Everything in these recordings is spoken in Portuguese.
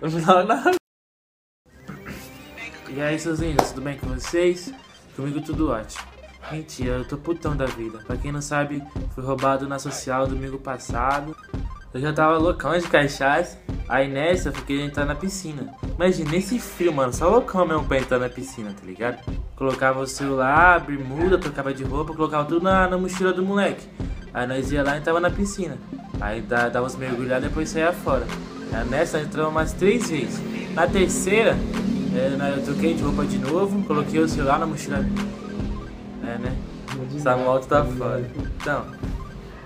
Não. E aí, seus lindos, tudo bem com vocês? Comigo tudo ótimo. Mentira, eu tô putão da vida. Pra quem não sabe, fui roubado na social domingo passado. Eu já tava loucão de cachaça. Aí nessa eu fiquei entrar na piscina. Imagina nesse frio, mano, só loucão mesmo pra entrar na piscina, tá ligado? Colocava o celular, bermuda, trocava de roupa, colocava tudo na, na mochila do moleque. Aí nós ia lá e tava na piscina. Aí dava uns mergulhados e depois saía fora. Aí nessa entramos umas três vezes. Na terceira, é, eu troquei de roupa de novo, coloquei o celular na mochila. É, né? Samuel tá fora. Então,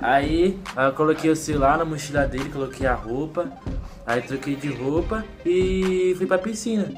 aí eu coloquei o celular na mochila dele, coloquei a roupa. Aí troquei de roupa e fui pra piscina.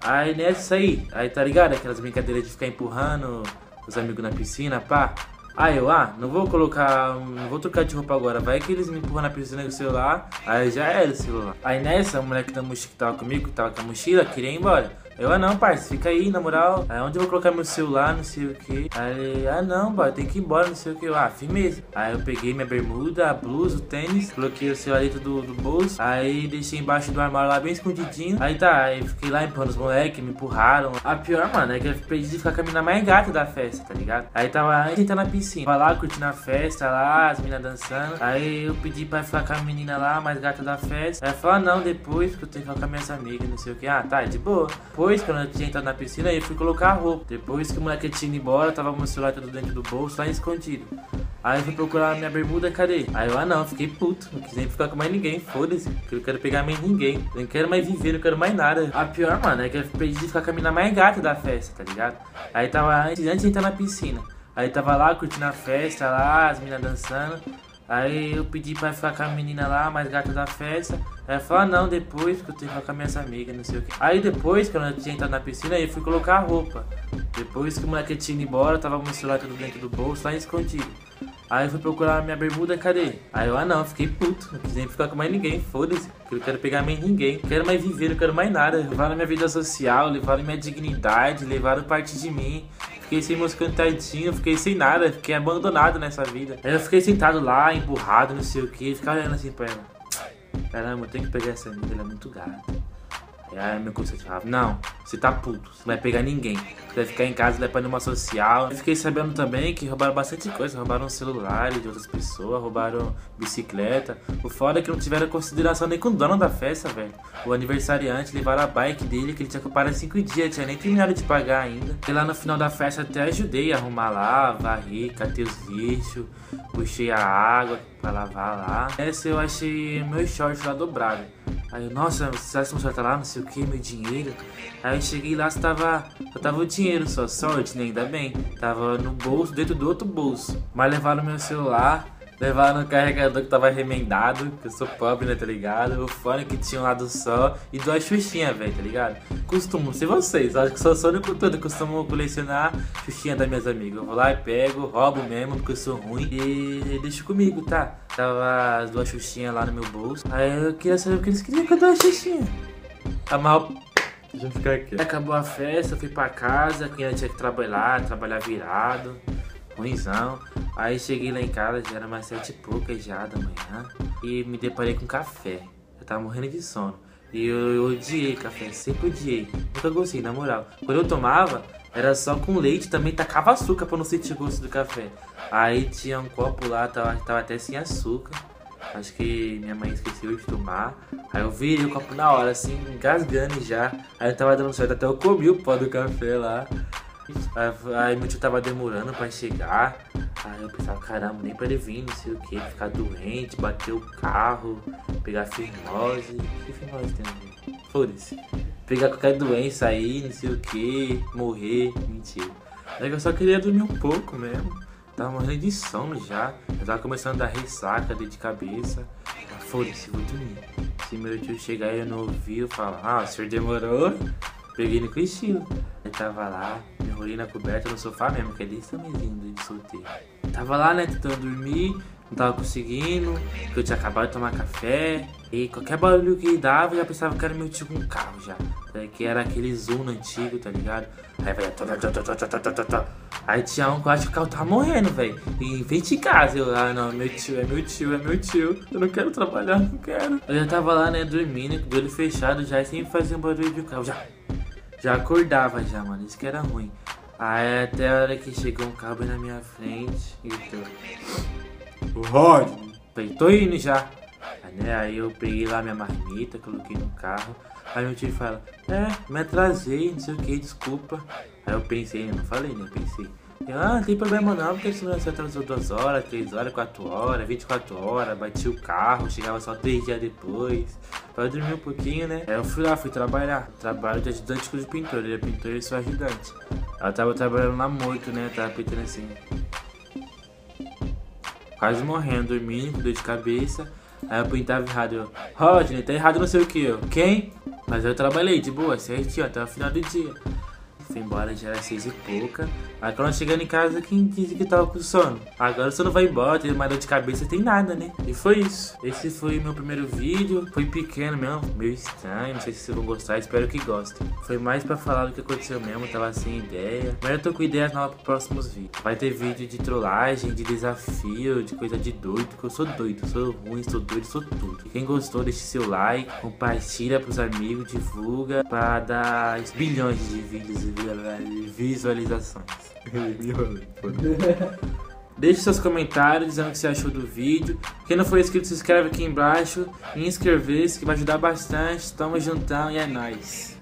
Aí nessa aí, aí tá ligado? Aquelas brincadeiras de ficar empurrando os amigos na piscina, pá. Aí eu, ah, não vou colocar, não vou trocar de roupa agora, vai que eles me empurram na piscina com o celular, aí já era o celular. Aí nessa, o moleque da mochila que tava comigo, que tava com a mochila, queria ir embora. Eu, ah não, parça, fica aí, na moral. Aí onde eu vou colocar meu celular, não sei o que. Aí ah não, boy, tem que ir embora, não sei o que. Ah, firmeza. Aí eu peguei minha bermuda, a blusa, o tênis, coloquei o celular dentro do, do bolso. Aí deixei embaixo do armário lá bem escondidinho. Aí tá, aí fiquei lá empurrando os moleques, me empurraram. A pior, mano, é que eu perdi de ficar com a mina mais gata da festa, tá ligado? Aí tava antes de entrar na piscina. Tava lá curtindo a festa lá, as meninas dançando. Aí eu pedi pra ficar com a menina lá, mais gata da festa. Aí ela falou, ah, não, depois, porque eu tenho que ficar com minhas amigas, não sei o que. Ah, tá, de boa. Depois, quando eu tinha entrado na piscina e fui colocar a roupa. Depois que o moleque tinha ido embora, tava meu celular tudo dentro do bolso, lá escondido. Aí eu fui procurar minha bermuda, cadê? Aí eu, ah não, fiquei puto, não quis nem ficar com mais ninguém, foda-se, que eu quero pegar mais ninguém. não quero mais viver, não quero mais nada. A pior, mano, é que eu perdi de ficar com a mina mais gata da festa, tá ligado? Aí tava antes, antes de entrar na piscina. Aí tava lá curtindo a festa lá, as meninas dançando. Aí eu pedi pra ficar com a menina lá, mais gata da festa. Ela falou, ah, não, depois, que eu tenho que ficar com minhas amigas, não sei o que. Aí depois, quando eu tinha entrado na piscina, eu fui colocar a roupa. Depois que o moleque tinha ido embora, tava com meu celular tudo dentro do bolso, lá escondido. Aí eu fui procurar minha bermuda, cadê? Aí eu, ah não, fiquei puto, não quis nem ficar com mais ninguém, foda-se. Eu quero pegar mais ninguém, não quero mais viver, não quero mais nada. Levaram minha vida social, levaram minha dignidade, levaram parte de mim. Fiquei sem meus cantadinhos, fiquei sem nada, fiquei abandonado nessa vida. Aí eu fiquei sentado lá, emburrado, não sei o que, ficava olhando assim pra ela. Caramba, eu tenho que pegar essa amiga, ela é muito gata. Aí meu conselho falava, não, você tá puto, você não vai pegar ninguém. Você vai ficar em casa, vai pra numa social. Eu fiquei sabendo também que roubaram bastante coisa, roubaram celulares de outras pessoas, roubaram bicicleta. O foda é que não tiveram consideração nem com o dono da festa, velho. O aniversariante levaram a bike dele, que ele tinha que parar cinco dias, tinha nem terminado de pagar ainda. E lá no final da festa até ajudei a arrumar lá, varri, catei os lixos, puxei a água pra lavar lá. Essa eu achei meu short lá dobrado. Aí eu, nossa, será que você tá lá? Não sei o que, meu dinheiro. Aí eu cheguei lá, tava, só tava o dinheiro, só sorte, né? Ainda bem. Tava no bolso, dentro do outro bolso. Mas levaram meu celular, levaram no carregador que tava remendado, que eu sou pobre, né, tá ligado? O fone que tinha um lado só e duas xuxinhas, velho, tá ligado? Costumo ser vocês, acho que sou o único todo, costumo colecionar xuxinha das minhas amigas. Eu vou lá e pego, roubo mesmo, porque eu sou ruim e deixo comigo, tá? Tava as duas xuxinhas lá no meu bolso. Aí eu queria saber o que eles queriam com as duas xuxinhas. Mal Deixa eu ficar aqui. Acabou a festa, fui pra casa, que tinha que trabalhar, trabalhar virado, ruimzão. Aí cheguei lá em casa, já era mais sete e poucas já da manhã, e me deparei com café. Eu tava morrendo de sono. E eu, eu odiei café, sempre odiei. Nunca gostei, na moral. Quando eu tomava, era só com leite, também tacava açúcar pra não sentir gosto do café. Aí tinha um copo lá, tava, tava até sem açúcar. Acho que minha mãe esqueceu de tomar. Aí eu vi o copo na hora, assim, engasgando já. Aí eu tava dando certo, até eu comi o pó do café lá. Aí, meu tio tava demorando pra chegar. Aí eu pensava, caramba, nem pra ele vir, não sei o que, ficar doente, bater o carro, pegar fimose. Que fimose tem a Foda-se. Pegar qualquer doença aí, não sei o que, morrer, mentira. Aí eu só queria dormir um pouco mesmo. Tava morrendo de sono já. Eu tava começando a dar ressaca, dor de cabeça. Ah, Foda-se, vou dormir. Se meu tio chegar eu não ouvir, eu falo, ah, o senhor demorou. Peguei no estilo. Ele tava lá, me enrolei na coberta no sofá mesmo, que é desse tamanhozinho de solteiro. Tava lá, né, tentando dormir, não tava conseguindo, porque eu tinha acabado de tomar café. E qualquer barulho que dava, eu já pensava que era meu tio com carro já. Tá que era aquele Zoom antigo, tá ligado? Aí vai. Aí tinha um que eu acho que o carro tava morrendo, velho. E em de casa, eu, ah não, meu tio, é meu tio, é meu tio. Eu não quero trabalhar, não quero. Eu já tava lá, né, dormindo, com o olho fechado já, e sempre fazia um barulho de carro. Já, já acordava já, mano. Isso que era ruim. Aí até a hora que chegou um carro na minha frente e eu. O Rod! Falei, tô indo já. Né, aí eu peguei lá minha marmita, coloquei no carro. Aí meu tio fala, é, me atrasei, não sei o que, desculpa. Aí eu pensei, não falei, né? Pensei. Eu, ah, não tem problema não, porque senão você atrasou duas horas, três horas, quatro horas, 24 horas, bati o carro, chegava só três dias depois. Pra dormir um pouquinho, né? Aí eu fui lá, fui trabalhar. Trabalho de ajudante de pintor, ele é pintor e eu sou ajudante. Ela tava trabalhando lá muito, né? Tava pintando assim. Quase morrendo, dormindo, com dor de cabeça. Aí eu pintava errado, eu, Rodney, tá errado não sei o que, eu, quem? Mas eu trabalhei de boa, certinho, até o final do dia. Fui embora, já era seis e pouca. Aí quando chegando em casa, quem disse que tava com sono? Agora você não vai embora, tem mais dor de cabeça, tem nada, né? E foi isso. Esse foi meu primeiro vídeo. Foi pequeno mesmo, meio estranho. Não sei se vocês vão gostar, espero que gostem. Foi mais pra falar do que aconteceu mesmo, tava sem ideia. Mas eu tô com ideias novas pros próximos vídeos. Vai ter vídeo de trollagem, de desafio, de coisa de doido. Porque eu sou doido, sou ruim, sou doido, sou tudo. Quem gostou, deixe seu like, compartilha pros amigos, divulga pra dar bilhões de vídeos e visualizações. Deixe seus comentários dizendo o que você achou do vídeo. Quem não for inscrito, se inscreve aqui embaixo e inscrever-se que vai ajudar bastante. Tamo juntão e é nóis.